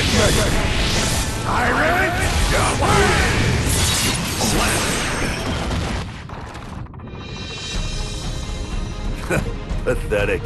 Look at me! Iron! Pathetic.